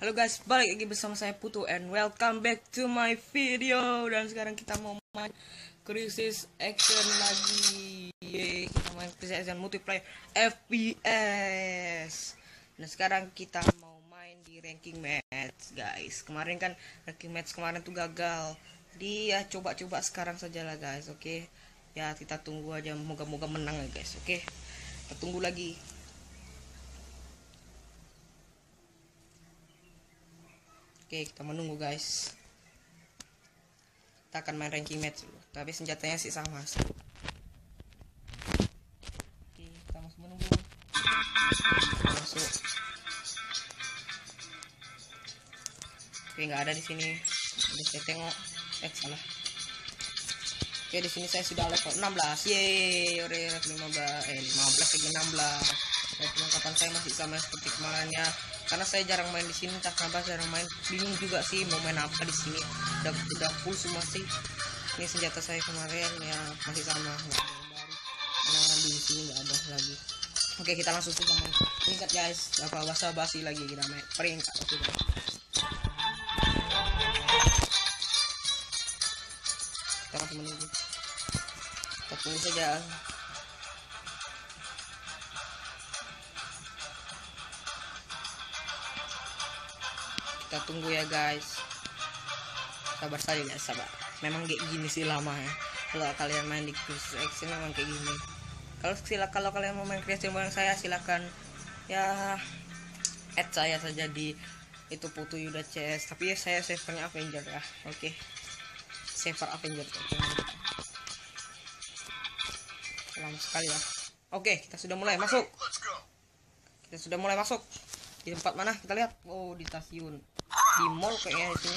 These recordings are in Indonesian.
Halo guys, balik lagi bersama saya Putu and welcome back to my video. Dan sekarang kita mau main Crisis Action lagi. Yeay, kita main Crisis Action multiplayer FPS Dan sekarang kita mau main di ranking match guys. Kemarin kan ranking match kemarin tuh gagal. Jadi ya coba-coba sekarang saja lah guys, oke? Okay? Ya kita tunggu aja, moga-moga menang ya guys, oke? Okay? Kita tunggu lagi Oke, kita menunggu guys. Kita akan main ranking match dulu. Tapi senjatanya sih sama. Oke, kita masih menunggu. Masuk. Oke, nggak ada di sini. Jadi saya tengok. Eh, salah. Oke, di sini saya sudah level 16. Yeay, ore level 15. Eh, 15 lagi 16. Dan perlengkapan saya masih sama seperti kemarin ya karena saya jarang main di sini entah kenapa jarang main. Bingung juga sih mau main apa di sini. Udah udah full semua sih. Ini senjata saya kemarin ya masih sama nggak ada di sini nggak ada lagi. Oke kita langsung saja main. Peringkat guys. Apa basa basi lagi kita main. Peringkat oke kita masih menunggu. Kita tunggu saja kita tunggu ya guys. Sabar saja guys sabar. Memang kayak gini sih lama ya. Kalau kalian main di Crisis Action memang kayak gini. Kalau sila kalau kalian mau main Crisis bareng saya silakan. Ya add saya saja di itu Putu Yuda CS tapi ya saya savernya Avenger ya. Oke. Okay. saver Avenger. Okay. lama sekali ya. Oke okay, kita sudah mulai masuk. Kita sudah mulai masuk di tempat mana? Kita lihat. Oh di stasiun. Di mall kayaknya itu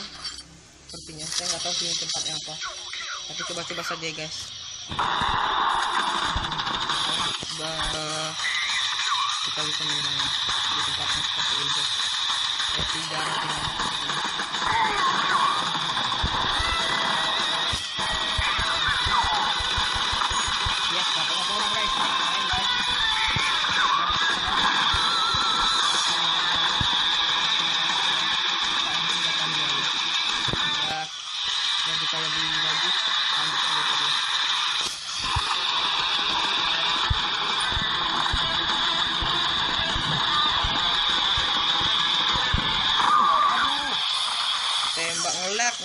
sepertinya. Saya nggak tahu sih tempatnya apa. Tapi coba-coba saja guys. Coba kita bisa menang di tempatnya seperti itu ya tidak ya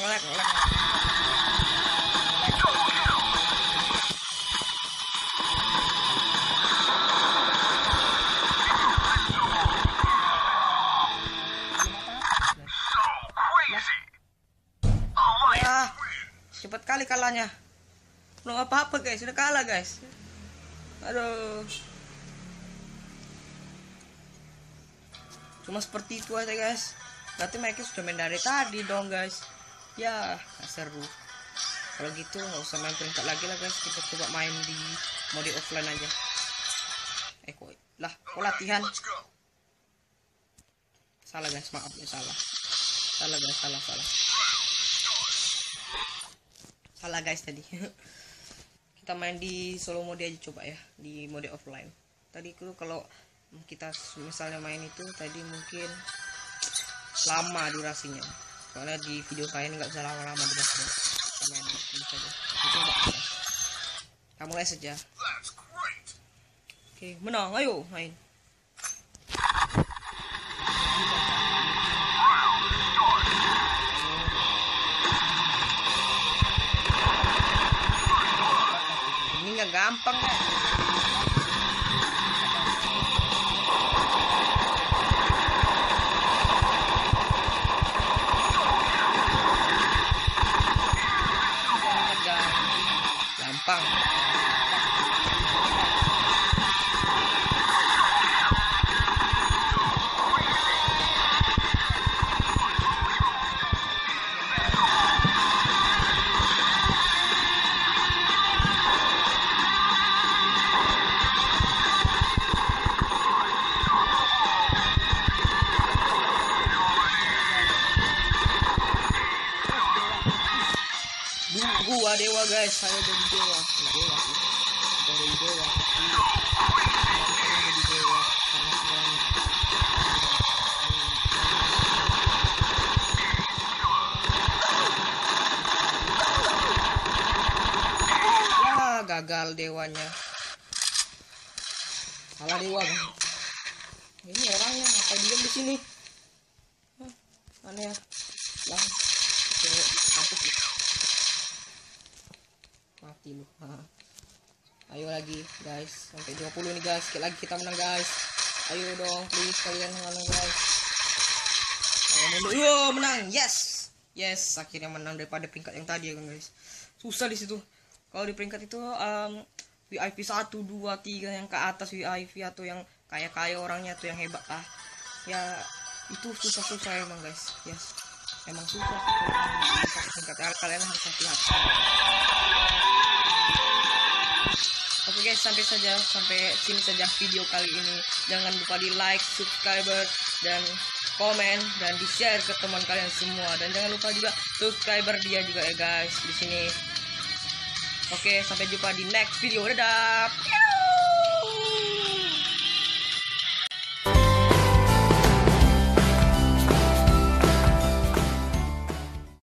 ya cepat kali kalahnya. Belum apa-apa guys. Sudah kalah guys. Aduh. Cuma seperti itu aja guys. Berarti mereka sudah main dari tadi dong guys ya gak seru. Kalau gitu nggak usah main peringkat lagi lah guys. Kita coba main di mode offline aja. Eh kok lah kok latihan? Salah guys. Maaf ya salah. Salah guys. Salah salah. Salah guys tadi. Kita main di solo mode aja coba ya di mode offline. Tadi itu kalau kita misalnya main itu tadi mungkin lama durasinya soalnya di video kali ini nggak bisa lama-lama main ini saja. Kita coba guys. kita mulai saja. Oke menang. Ayo main. Ini nggak gampang kan dewa guys. Saya jadi dewa. Dewa sih. Dari dewa. Jadi dewa gagal dewanya. Salah dewa kan? ini orangnya apa diem di sini? Aneh ya. Lah cewek lu. Hah. ayo lagi guys. Sampai 20 nih guys. Sekali lagi kita menang guys. Ayo dong please kalian menang guys. Ayo menang. Yes. Yes akhirnya menang daripada peringkat yang tadi ya kan guys. Susah di situ. Kalau di peringkat itu um, VIP 1, 2, 3 yang ke atas VIP atau yang kaya-kaya orangnya tuh yang hebat ah. Ya itu susah-susah emang guys. Yes. Emang susah. Kalau peringkat kalian harus hati-hati Oke guys, sampai saja sampai sini saja video kali ini. Jangan lupa di like, subscriber, dan komen dan di share ke teman kalian semua. Dan jangan lupa juga subscriber dia juga ya guys di sini. Oke, sampai jumpa di next video. Dadah.